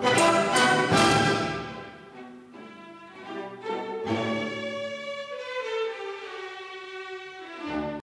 Bye.